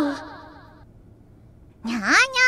にゃーにゃ